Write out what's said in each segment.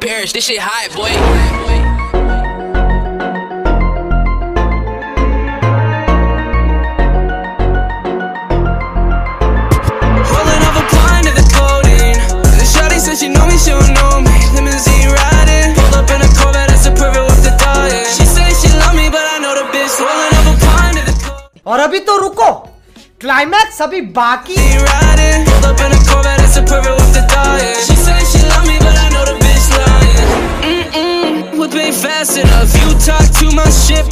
Paris. This shit hot, boy. Rolling up a pint of the codeine. The shawty said she know me, she don't know me. Limousine riding, pulled up in a Corvette, that's a perfect with the dying. She say she love me, but I know the bitch. Rolling up a pint of the codeine. और अभी तो रुको climax अभी बाकी riding, pulled up in a Corvette, that's a perfect with the dying. She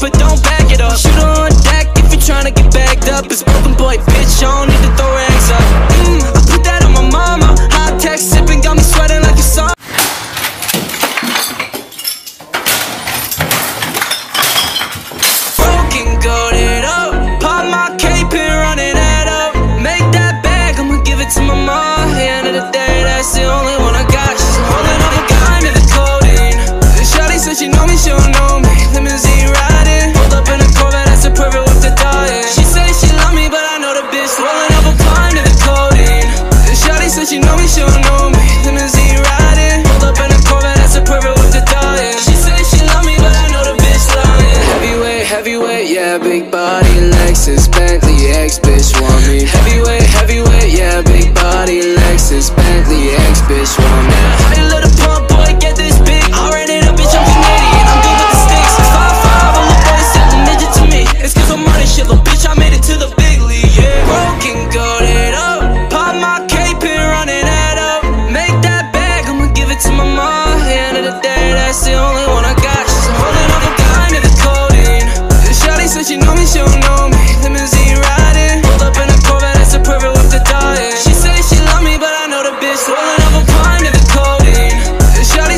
but don't back it up. Shoot on deck if you're trying to get bagged up. It's broken boy, bitch, I don't need to throw want me. Heavyweight, heavyweight, yeah, big body, Lexus, Bentley, X bitch want me.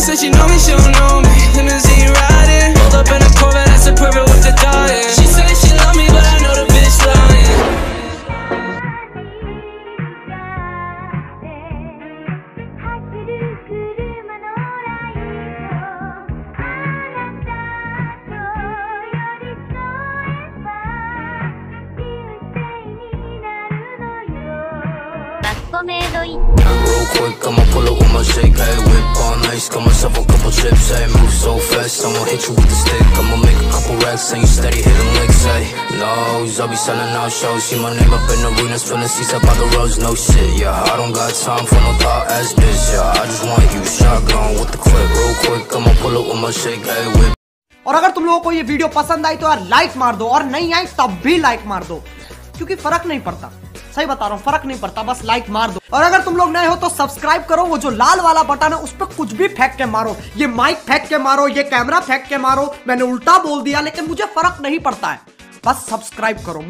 Said she know me, she don't know me. Limousine riding, pulled up in a Corvette, that's a perfect with the dying. She say she love me, but I know the bitch lying. 走る real quick I'ma pull up with my shake, hey Whip on nice, got myself a couple chips, hey Move so fast, I'ma hit you with the stick I'ma make a couple racks and you steady hit them licks, hey Nose, I'll be selling out shows See my name up in arenas, filling seats up by the roads No shit, yeah, I don't got time for no thought ass bitch, yeah I just want you shotgun with the clip Real quick, I'ma pull up with my shake, hey Whip और अगर तुम लोगों को ये video पसंद आई तो यार like मार दो और नहीं आई तब भी लाइक मार दो क्योंकि फ़र्क नहीं पड़ता सही बता रहा हूँ, फ़र्क नहीं पड़ता, बस लाइक मार दो। और अगर तुम लोग नए हो तो सब्सक्राइब करो, वो जो लाल वाला बटन है, उस पर कुछ भी फेंक के मारो। ये माइक फेंक के मारो, ये कैमरा फेंक के मारो, मैंने उल्टा बोल दिया, लेकिन मुझे फ़र्क नहीं पड़ता है। बस सब्सक्राइब करो